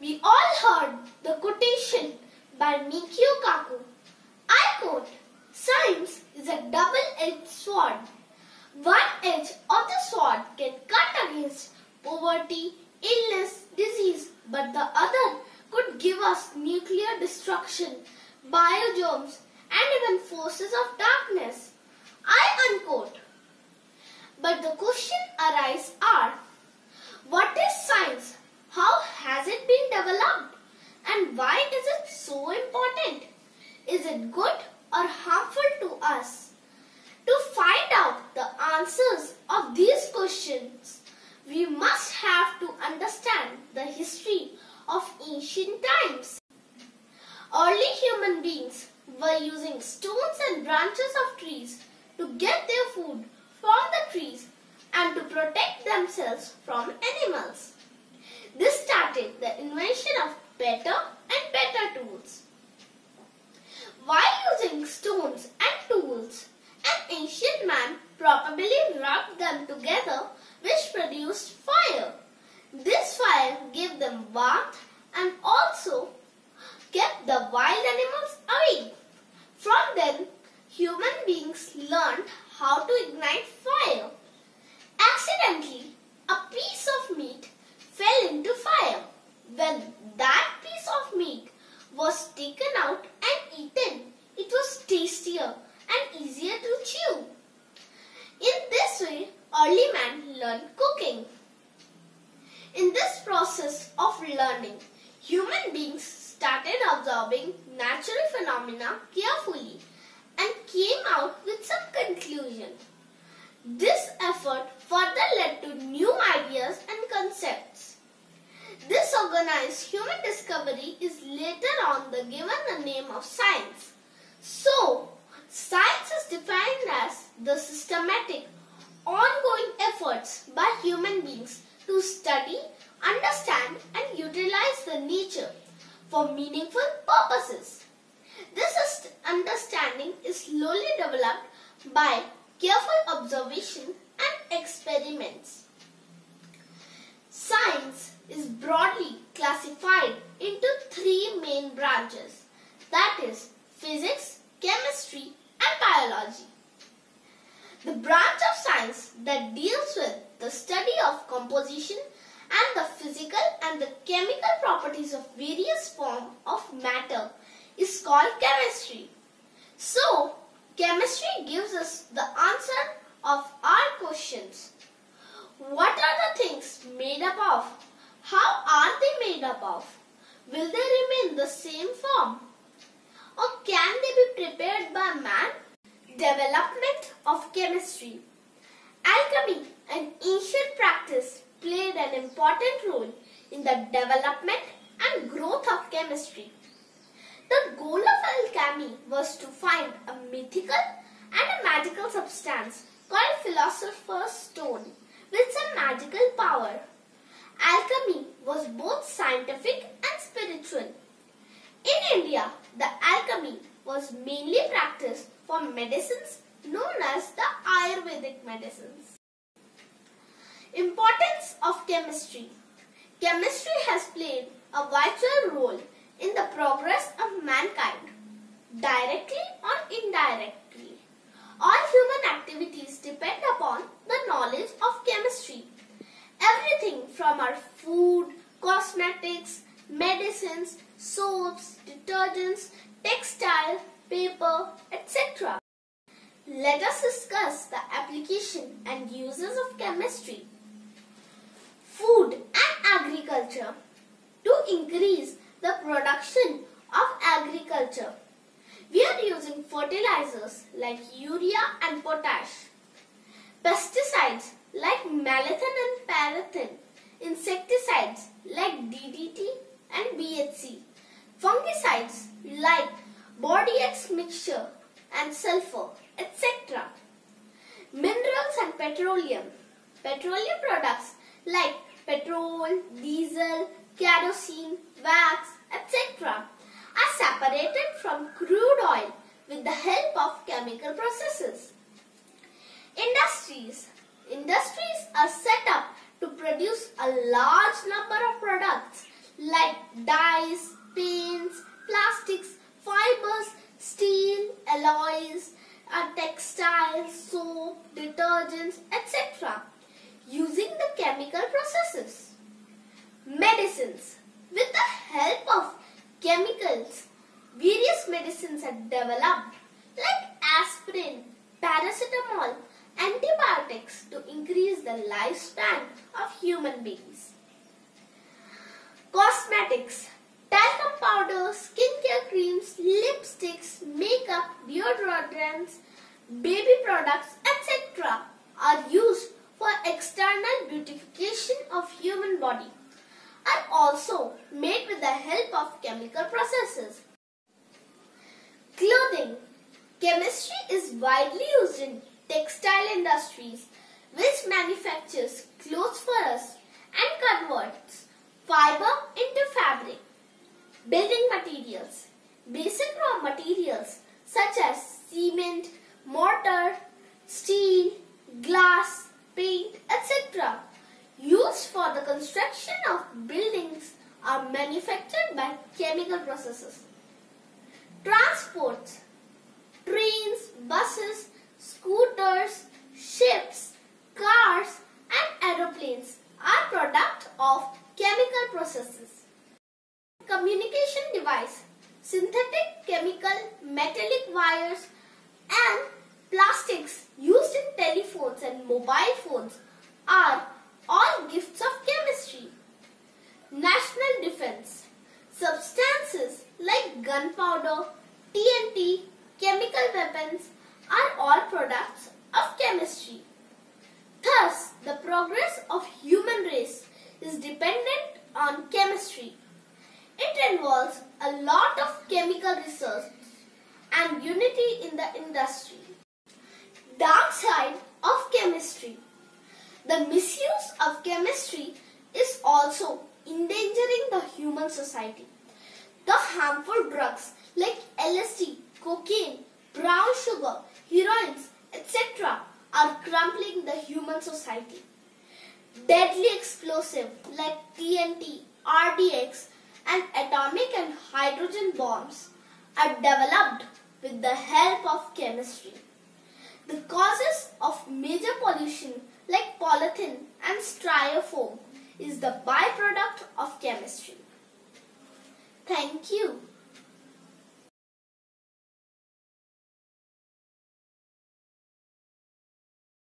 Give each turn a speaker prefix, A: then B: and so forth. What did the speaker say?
A: We all heard the quotation by Michio Kaku. I quote, Science is a double-edged sword. One edge of the sword can cut against poverty, illness, disease, but the other could give us nuclear destruction, biogerms, and even forces of darkness. I unquote. But the question arises are, what is science? How has it been developed? And why is it so important? Is it good or harmful to us? To find out the answers of these questions, we must have to understand the history of ancient times. Early human beings were using stones and branches of trees to get their food from the trees and to protect themselves from animals. This started the invention of better and better tools. While using stones and tools, an ancient man probably rubbed them together which produced fire. This fire gave them warmth and also kept the wild animals away. From then, human beings learned how to ignite fire. Accidentally, a piece of meat fell into fire. When that piece of meat was taken out and eaten, it was tastier and easier to chew. In this way, early man learned cooking. In this process of learning, human beings started observing natural phenomena carefully came out with some conclusion. This effort further led to new ideas and concepts. This organized human discovery is later on the given the name of science. So, science is defined as the systematic, ongoing efforts by human beings to study, understand and utilize the nature for meaningful purposes. This understanding is slowly developed by careful observation and experiments. Science is broadly classified into three main branches that is physics, chemistry and biology. The branch of science that deals with the study of composition and the physical and the chemical properties of various forms of matter is called chemistry. So, chemistry gives us the answer of our questions. What are the things made up of? How are they made up of? Will they remain the same form? Or can they be prepared by man? Development of chemistry. Alchemy, an ancient practice, played an important role in the development and growth of chemistry. The goal of alchemy was to find a mythical and a magical substance called philosopher's stone with some magical power. Alchemy was both scientific and spiritual. In India, the alchemy was mainly practiced for medicines known as the Ayurvedic medicines. Importance of chemistry Chemistry has played a vital role in the progress of mankind, directly or indirectly. All human activities depend upon the knowledge of chemistry. Everything from our food, cosmetics, medicines, soaps, detergents, textile, paper, etc. Let us discuss the application and uses of chemistry. Food and agriculture. To increase production of agriculture, we are using fertilizers like urea and potash, pesticides like malathion and parathion, insecticides like DDT and BHC, fungicides like Bordeaux mixture and sulfur, etc. Minerals and petroleum. Petroleum products like petrol, diesel, kerosene, wax, etc. are separated from crude oil with the help of chemical processes. Industries. Industries are set up to produce a large number of products like dyes, paints, plastics, fibers, steel, alloys, uh, textiles, soap, detergents, etc. using the chemical processes. Medicines. With the help of chemicals, various medicines are developed like aspirin, paracetamol, antibiotics to increase the lifespan of human beings. Cosmetics Talcum powder, skincare creams, lipsticks, makeup, deodorants, baby products, etc. are used for external beautification of human body are also made with the help of chemical processes. Clothing Chemistry is widely used in textile industries which manufactures clothes for us and converts fiber into fabric. Building materials Basic raw materials such as cement, mortar, steel, glass, paint, etc. used for the construction of buildings are manufactured by chemical processes. Transports Trains, buses, scooters, ships, cars and aeroplanes are product of chemical processes. Communication device Synthetic chemical metallic wires and plastics used in telephones and mobile phones are all gifts of chemistry. National defense Substances like gunpowder, TNT, chemical weapons are all products of chemistry. Thus, the progress of human race is dependent on chemistry. It involves a lot of chemical research and unity in the industry. Dark side of chemistry. The misuse of chemistry is also endangering the human society. The harmful drugs like LSD, cocaine, brown sugar, heroines, etc. are crumbling the human society. Deadly explosive like TNT, RDX and atomic and hydrogen bombs are developed with the help of chemistry. The causes of major pollution like polythene and styrofoam is the byproduct of chemistry. Thank you.